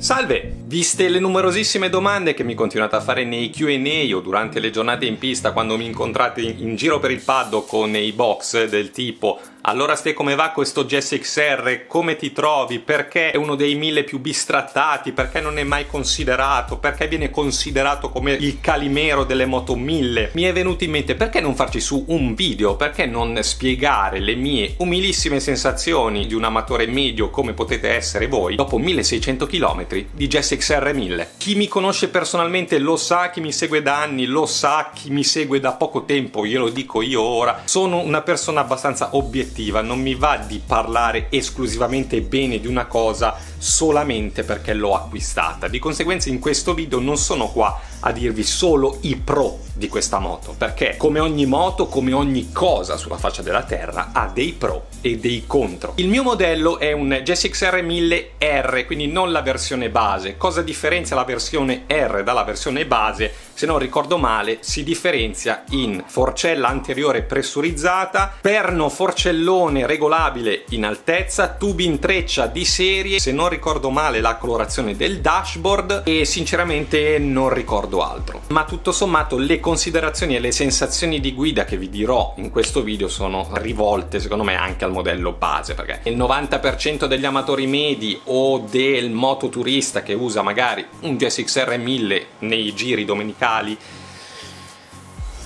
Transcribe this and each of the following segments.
Salve! Viste le numerosissime domande che mi continuate a fare nei Q&A o durante le giornate in pista quando mi incontrate in giro per il paddock con i box del tipo allora Ste come va questo GSXR? Come ti trovi? Perché è uno dei mille più bistrattati? Perché non è mai considerato? Perché viene considerato come il calimero delle moto 1000? Mi è venuto in mente perché non farci su un video? Perché non spiegare le mie umilissime sensazioni di un amatore medio come potete essere voi dopo 1600 km di GSXR 1000? Chi mi conosce personalmente lo sa, chi mi segue da anni lo sa, chi mi segue da poco tempo glielo dico io ora. Sono una persona abbastanza obiettiva oggettiva, non mi va di parlare esclusivamente bene di una cosa solamente perché l'ho acquistata. Di conseguenza in questo video non sono qua a dirvi solo i pro di questa moto, perché come ogni moto, come ogni cosa sulla faccia della terra, ha dei pro e dei contro. Il mio modello è un GSX-R 1000R, quindi non la versione base. Cosa differenzia la versione R dalla versione base? Se non ricordo male, si differenzia in forcella anteriore pressurizzata, perno forcellone regolabile in altezza, tubi in treccia di serie, se non ricordo male la colorazione del dashboard e sinceramente non ricordo altro. Ma tutto sommato le considerazioni e le sensazioni di guida che vi dirò in questo video sono rivolte secondo me anche al modello base perché il 90% degli amatori medi o del mototurista che usa magari un GSX-R 1000 nei giri domenicali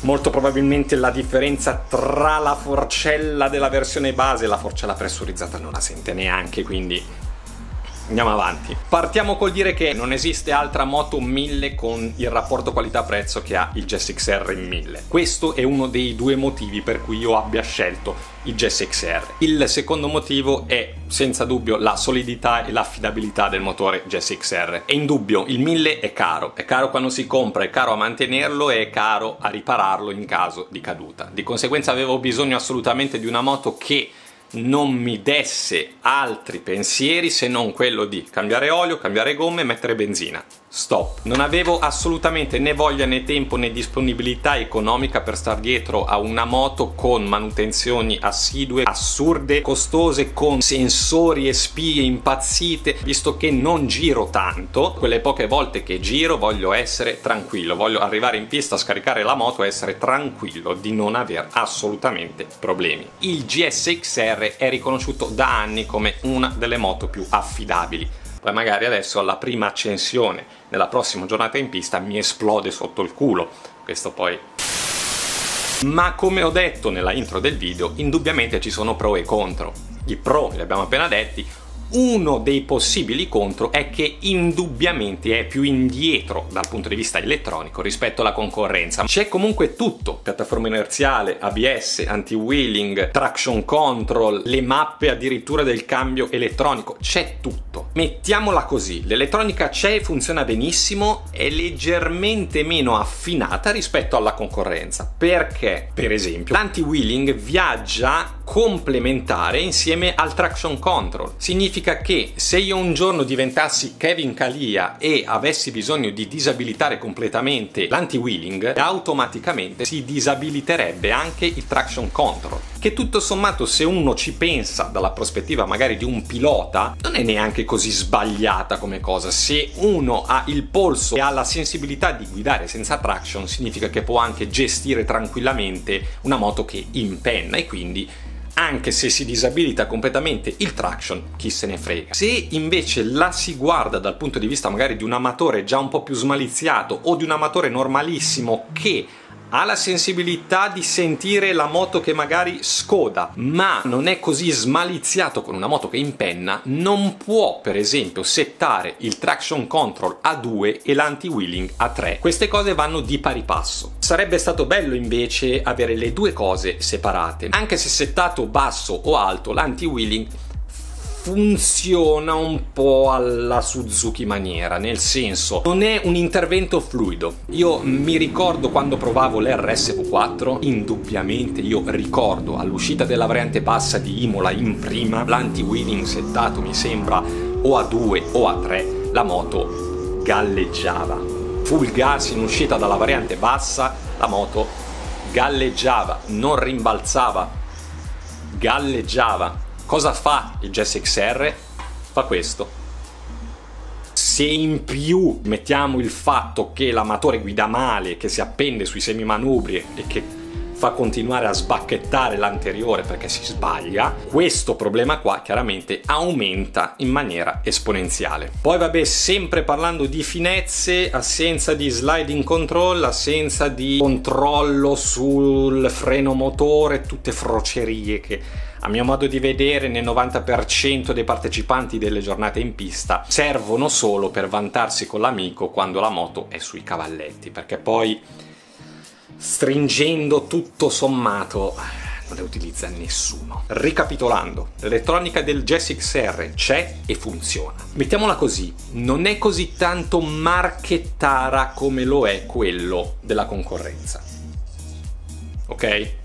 molto probabilmente la differenza tra la forcella della versione base e la forcella pressurizzata non la sente neanche quindi Andiamo avanti. Partiamo col dire che non esiste altra moto 1000 con il rapporto qualità-prezzo che ha il GSX-R 1000. Questo è uno dei due motivi per cui io abbia scelto il GSX-R. Il secondo motivo è senza dubbio la solidità e l'affidabilità del motore GSX-R. È indubbio, il 1000 è caro, è caro quando si compra, è caro a mantenerlo e è caro a ripararlo in caso di caduta. Di conseguenza avevo bisogno assolutamente di una moto che non mi desse altri pensieri se non quello di cambiare olio, cambiare gomme e mettere benzina stop. Non avevo assolutamente né voglia né tempo né disponibilità economica per star dietro a una moto con manutenzioni assidue, assurde, costose, con sensori e spie impazzite, visto che non giro tanto. Quelle poche volte che giro voglio essere tranquillo, voglio arrivare in pista, scaricare la moto e essere tranquillo di non aver assolutamente problemi. Il GSXR è riconosciuto da anni come una delle moto più affidabili poi magari adesso alla prima accensione nella prossima giornata in pista mi esplode sotto il culo. Questo poi. Ma come ho detto nella intro del video indubbiamente ci sono pro e contro. I pro li abbiamo appena detti uno dei possibili contro è che indubbiamente è più indietro dal punto di vista elettronico rispetto alla concorrenza. C'è comunque tutto, piattaforma inerziale, ABS, anti-wheeling, traction control, le mappe addirittura del cambio elettronico, c'è tutto. Mettiamola così, l'elettronica c'è e funziona benissimo, è leggermente meno affinata rispetto alla concorrenza. Perché? Per esempio, l'anti-wheeling viaggia complementare insieme al traction control. Significa che se io un giorno diventassi Kevin Kalia e avessi bisogno di disabilitare completamente l'anti-wheeling, automaticamente si disabiliterebbe anche il traction control. Che tutto sommato se uno ci pensa dalla prospettiva magari di un pilota, non è neanche così sbagliata come cosa. Se uno ha il polso e ha la sensibilità di guidare senza traction, significa che può anche gestire tranquillamente una moto che impenna e quindi anche se si disabilita completamente il traction, chi se ne frega. Se invece la si guarda dal punto di vista magari di un amatore già un po' più smaliziato o di un amatore normalissimo che ha la sensibilità di sentire la moto che magari scoda, ma non è così smaliziato con una moto che impenna, non può per esempio settare il traction control a 2 e l'anti-wheeling a 3. Queste cose vanno di pari passo. Sarebbe stato bello invece avere le due cose separate. Anche se settato basso o alto, l'anti-wheeling funziona un po' alla Suzuki maniera, nel senso non è un intervento fluido. Io mi ricordo quando provavo l'RSV4, indubbiamente io ricordo all'uscita della variante bassa di Imola in prima, l'anti-wheeling settato mi sembra o a 2 o a 3, la moto galleggiava. Full gas in uscita dalla variante bassa, la moto galleggiava, non rimbalzava, galleggiava Cosa fa il GSXR? Fa questo. Se in più mettiamo il fatto che l'amatore guida male, che si appende sui semimanubri e che fa continuare a sbacchettare l'anteriore perché si sbaglia, questo problema qua chiaramente aumenta in maniera esponenziale. Poi vabbè, sempre parlando di finezze, assenza di sliding control, assenza di controllo sul freno motore, tutte frocerie che a mio modo di vedere nel 90% dei partecipanti delle giornate in pista servono solo per vantarsi con l'amico quando la moto è sui cavalletti, perché poi stringendo tutto sommato non le utilizza nessuno. Ricapitolando, l'elettronica del Jazz XR c'è e funziona. Mettiamola così, non è così tanto marchettara come lo è quello della concorrenza. Ok?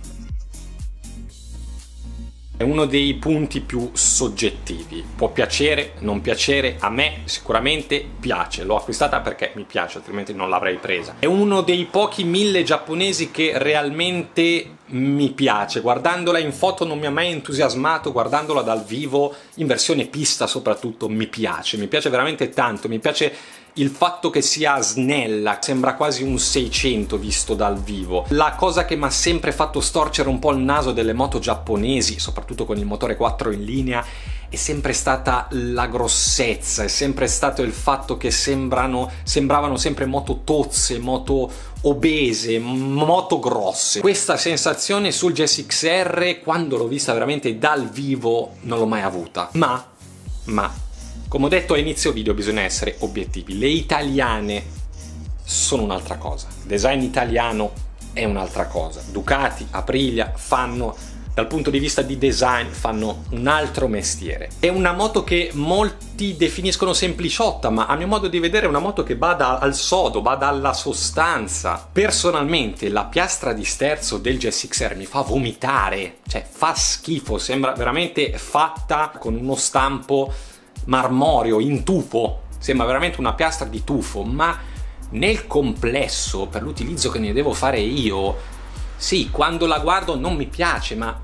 È uno dei punti più soggettivi. Può piacere, non piacere, a me sicuramente piace. L'ho acquistata perché mi piace, altrimenti non l'avrei presa. È uno dei pochi mille giapponesi che realmente mi piace. Guardandola in foto non mi ha mai entusiasmato, guardandola dal vivo, in versione pista soprattutto, mi piace. Mi piace veramente tanto, mi piace il fatto che sia snella, sembra quasi un 600 visto dal vivo. La cosa che mi ha sempre fatto storcere un po' il naso delle moto giapponesi, soprattutto con il motore 4 in linea, è sempre stata la grossezza, è sempre stato il fatto che sembrano, sembravano sempre moto tozze, moto obese, moto grosse. Questa sensazione sul GSX-R, quando l'ho vista veramente dal vivo, non l'ho mai avuta. Ma, ma, come ho detto a inizio video bisogna essere obiettivi. Le italiane sono un'altra cosa. Il design italiano è un'altra cosa. Ducati, Aprilia fanno dal punto di vista di design fanno un altro mestiere. È una moto che molti definiscono sempliciotta, ma a mio modo di vedere è una moto che bada al sodo, bada alla sostanza. Personalmente la piastra di sterzo del GSX-R mi fa vomitare, cioè fa schifo, sembra veramente fatta con uno stampo marmoreo, in tufo, sembra veramente una piastra di tufo, ma nel complesso, per l'utilizzo che ne devo fare io, sì, quando la guardo non mi piace, ma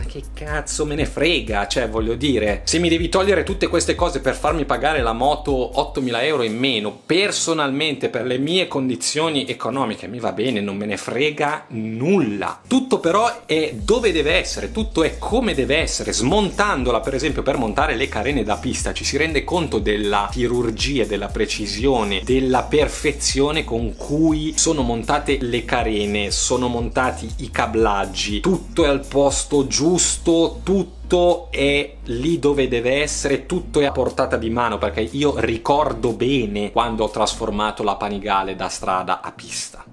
ma che cazzo me ne frega, cioè voglio dire, se mi devi togliere tutte queste cose per farmi pagare la moto 8.000 euro in meno, personalmente per le mie condizioni economiche mi va bene, non me ne frega nulla. Tutto però è dove deve essere, tutto è come deve essere, smontandola per esempio per montare le carene da pista ci si rende conto della chirurgia, della precisione, della perfezione con cui sono montate le carene, sono montati i cablaggi, tutto è al posto giusto giusto, tutto è lì dove deve essere, tutto è a portata di mano perché io ricordo bene quando ho trasformato la Panigale da strada a pista.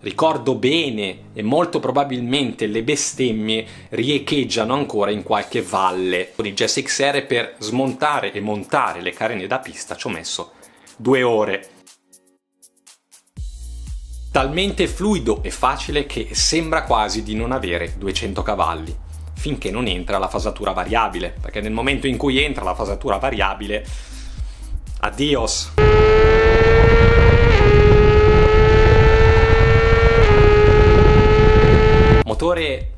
Ricordo bene e molto probabilmente le bestemmie riecheggiano ancora in qualche valle. Con il Jazz XR per smontare e montare le carene da pista ci ho messo due ore talmente fluido e facile che sembra quasi di non avere 200 cavalli finché non entra la fasatura variabile, perché nel momento in cui entra la fasatura variabile, addios. Motore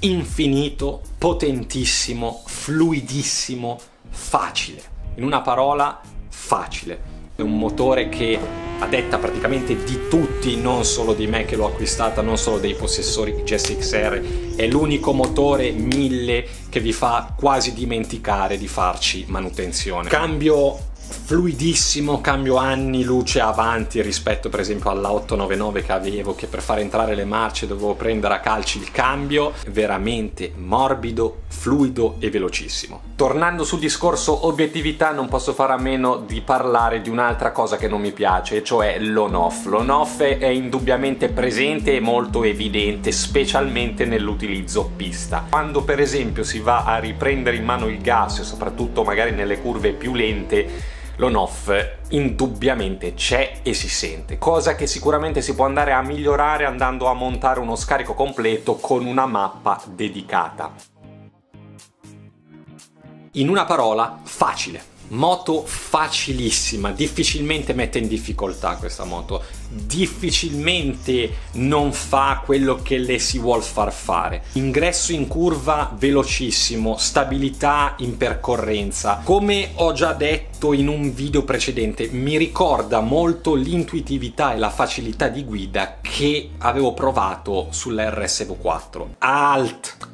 infinito, potentissimo, fluidissimo, facile. In una parola, facile. È un motore che a detta praticamente di tutti, non solo di me che l'ho acquistata, non solo dei possessori GSX-R, è l'unico motore 1000 che vi fa quasi dimenticare di farci manutenzione. Cambio fluidissimo, cambio anni luce avanti rispetto per esempio alla 899 che avevo che per far entrare le marce dovevo prendere a calci il cambio, veramente morbido, fluido e velocissimo. Tornando sul discorso obiettività non posso fare a meno di parlare di un'altra cosa che non mi piace, cioè l'on-off. L'on-off è indubbiamente presente e molto evidente, specialmente nell'utilizzo pista. Quando per esempio si va a riprendere in mano il gas, soprattutto magari nelle curve più lente, l'on-off indubbiamente c'è e si sente, cosa che sicuramente si può andare a migliorare andando a montare uno scarico completo con una mappa dedicata. In una parola, facile moto facilissima, difficilmente mette in difficoltà questa moto, difficilmente non fa quello che le si vuol far fare. Ingresso in curva velocissimo, stabilità in percorrenza. Come ho già detto in un video precedente, mi ricorda molto l'intuitività e la facilità di guida che avevo provato sulla RSV4. Alt!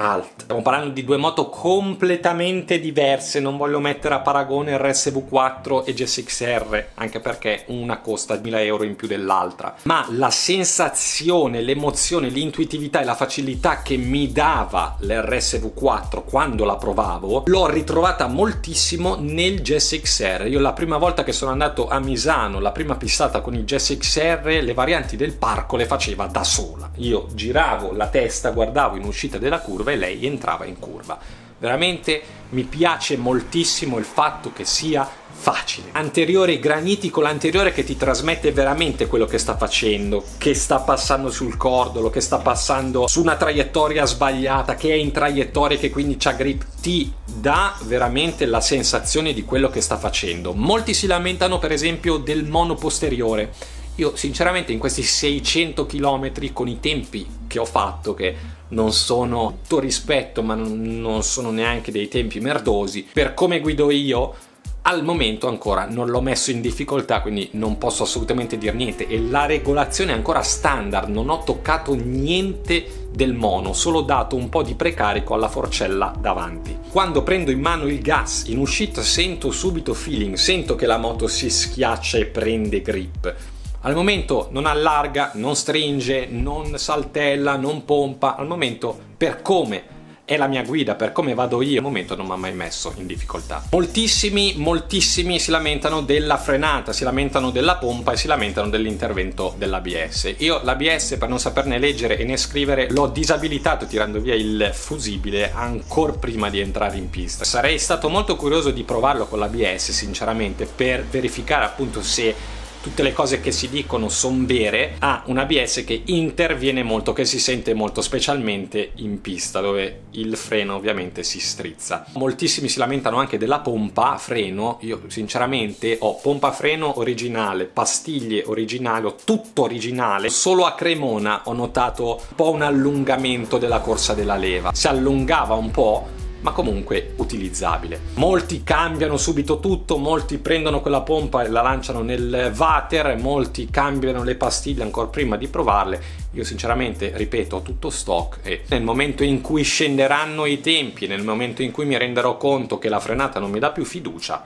Alt. Stiamo parlando di due moto completamente diverse, non voglio mettere a paragone RSV4 e GSX-R, anche perché una costa 1000 euro in più dell'altra. Ma la sensazione, l'emozione, l'intuitività e la facilità che mi dava l'RSV4 quando la provavo, l'ho ritrovata moltissimo nel GSX-R. Io la prima volta che sono andato a Misano, la prima pistata con il GSX-R, le varianti del parco le faceva da sola. Io giravo la testa, guardavo in uscita della curva curva lei entrava in curva. Veramente mi piace moltissimo il fatto che sia facile. Anteriore granitico, l'anteriore che ti trasmette veramente quello che sta facendo, che sta passando sul cordolo, che sta passando su una traiettoria sbagliata, che è in traiettoria che quindi c'ha grip, ti dà veramente la sensazione di quello che sta facendo. Molti si lamentano per esempio del mono posteriore. Io sinceramente in questi 600 km con i tempi che ho fatto, che non sono tutto rispetto, ma non sono neanche dei tempi merdosi. Per come guido io, al momento ancora non l'ho messo in difficoltà, quindi non posso assolutamente dire niente. E la regolazione è ancora standard, non ho toccato niente del mono, solo dato un po' di precarico alla forcella davanti. Quando prendo in mano il gas in uscita sento subito feeling, sento che la moto si schiaccia e prende grip al momento non allarga, non stringe, non saltella, non pompa. Al momento, per come è la mia guida, per come vado io, al momento non mi ha mai messo in difficoltà. Moltissimi, moltissimi si lamentano della frenata, si lamentano della pompa e si lamentano dell'intervento dell'ABS. Io l'ABS, per non saperne leggere e né scrivere, l'ho disabilitato tirando via il fusibile ancora prima di entrare in pista. Sarei stato molto curioso di provarlo con l'ABS, sinceramente, per verificare appunto se tutte le cose che si dicono sono vere, ha un ABS che interviene molto, che si sente molto, specialmente in pista dove il freno ovviamente si strizza. Moltissimi si lamentano anche della pompa freno, io sinceramente ho pompa freno originale, pastiglie originali, ho tutto originale, solo a Cremona ho notato un po' un allungamento della corsa della leva, si allungava un po' ma comunque utilizzabile. Molti cambiano subito tutto, molti prendono quella pompa e la lanciano nel water, molti cambiano le pastiglie ancora prima di provarle. Io sinceramente, ripeto, ho tutto stock e nel momento in cui scenderanno i tempi, nel momento in cui mi renderò conto che la frenata non mi dà più fiducia,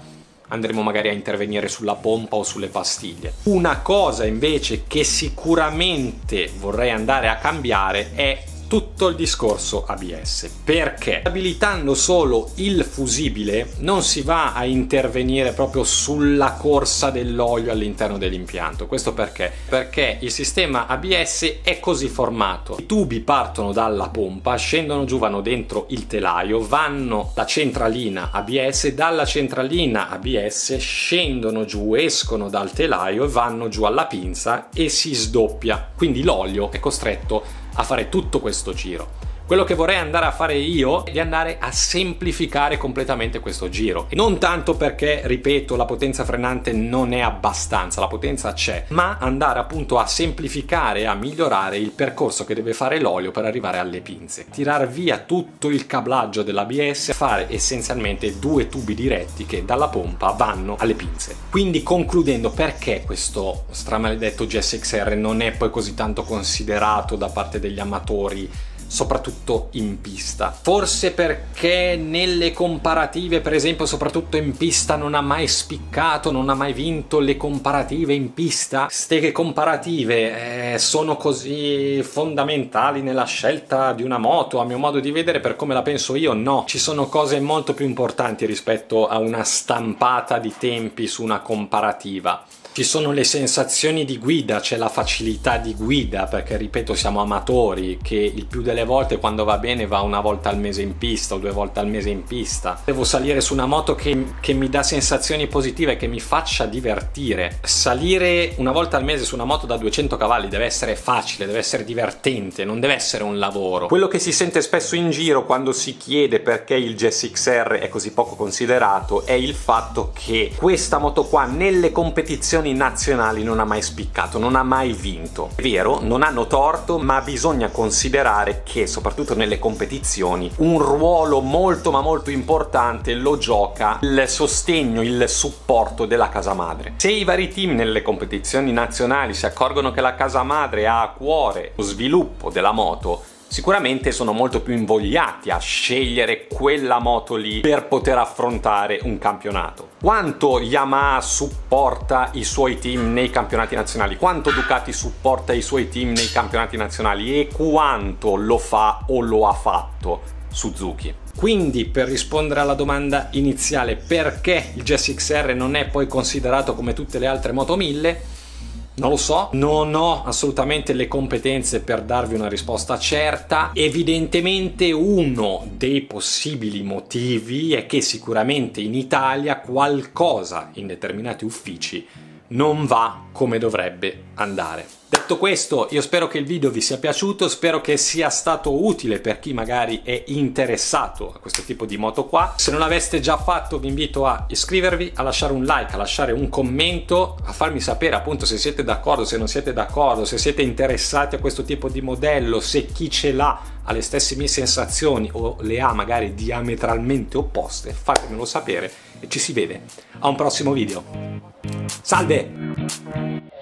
andremo magari a intervenire sulla pompa o sulle pastiglie. Una cosa invece che sicuramente vorrei andare a cambiare è tutto il discorso ABS. Perché? Abilitando solo il fusibile non si va a intervenire proprio sulla corsa dell'olio all'interno dell'impianto. Questo perché? Perché il sistema ABS è così formato. I tubi partono dalla pompa, scendono giù, vanno dentro il telaio, vanno alla centralina ABS, dalla centralina ABS scendono giù, escono dal telaio e vanno giù alla pinza e si sdoppia. Quindi l'olio è costretto a fare tutto questo giro. Quello che vorrei andare a fare io è di andare a semplificare completamente questo giro. Non tanto perché, ripeto, la potenza frenante non è abbastanza, la potenza c'è, ma andare appunto a semplificare e a migliorare il percorso che deve fare l'olio per arrivare alle pinze. Tirar via tutto il cablaggio dell'ABS, fare essenzialmente due tubi diretti che dalla pompa vanno alle pinze. Quindi concludendo, perché questo stramaledetto GSXR non è poi così tanto considerato da parte degli amatori soprattutto in pista. Forse perché nelle comparative, per esempio, soprattutto in pista, non ha mai spiccato, non ha mai vinto le comparative in pista. Ste comparative eh, sono così fondamentali nella scelta di una moto, a mio modo di vedere, per come la penso io, no. Ci sono cose molto più importanti rispetto a una stampata di tempi su una comparativa. Ci sono le sensazioni di guida, c'è la facilità di guida, perché ripeto siamo amatori, che il più delle volte quando va bene va una volta al mese in pista o due volte al mese in pista. Devo salire su una moto che, che mi dà sensazioni positive, che mi faccia divertire. Salire una volta al mese su una moto da 200 cavalli deve essere facile, deve essere divertente, non deve essere un lavoro. Quello che si sente spesso in giro quando si chiede perché il GSX-R è così poco considerato è il fatto che questa moto qua nelle competizioni competizioni nazionali non ha mai spiccato, non ha mai vinto. È vero, non hanno torto, ma bisogna considerare che soprattutto nelle competizioni un ruolo molto ma molto importante lo gioca il sostegno, il supporto della casa madre. Se i vari team nelle competizioni nazionali si accorgono che la casa madre ha a cuore lo sviluppo della moto, sicuramente sono molto più invogliati a scegliere quella moto lì per poter affrontare un campionato. Quanto Yamaha supporta i suoi team nei campionati nazionali? Quanto Ducati supporta i suoi team nei campionati nazionali? E quanto lo fa o lo ha fatto Suzuki? Quindi per rispondere alla domanda iniziale perché il GSX-R non è poi considerato come tutte le altre moto 1000 non lo so, non ho assolutamente le competenze per darvi una risposta certa. Evidentemente uno dei possibili motivi è che sicuramente in Italia qualcosa in determinati uffici non va come dovrebbe andare. Detto questo, io spero che il video vi sia piaciuto, spero che sia stato utile per chi magari è interessato a questo tipo di moto qua. Se non l'aveste già fatto vi invito a iscrivervi, a lasciare un like, a lasciare un commento, a farmi sapere appunto se siete d'accordo, se non siete d'accordo, se siete interessati a questo tipo di modello, se chi ce l'ha ha le stesse mie sensazioni o le ha magari diametralmente opposte, fatemelo sapere ci si vede a un prossimo video. Salve!